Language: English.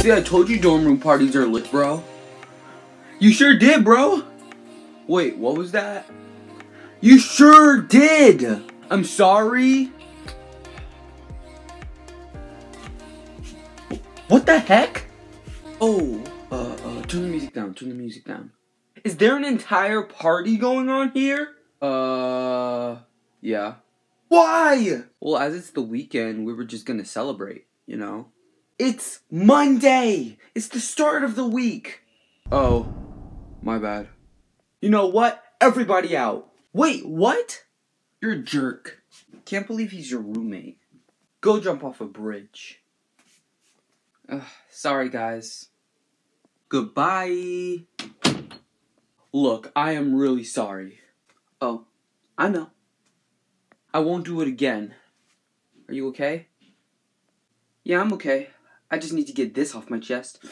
See, I told you dorm room parties are lit, bro. You sure did, bro. Wait, what was that? You sure did. I'm sorry. What the heck? Oh, uh, uh, turn the music down, turn the music down. Is there an entire party going on here? Uh, yeah. Why? Well, as it's the weekend, we were just gonna celebrate, you know? It's Monday! It's the start of the week! Oh, my bad. You know what? Everybody out. Wait, what? You're a jerk. Can't believe he's your roommate. Go jump off a bridge. Ugh, sorry, guys. Goodbye. Look, I am really sorry. Oh, I know. I won't do it again. Are you okay? Yeah, I'm okay. I just need to get this off my chest.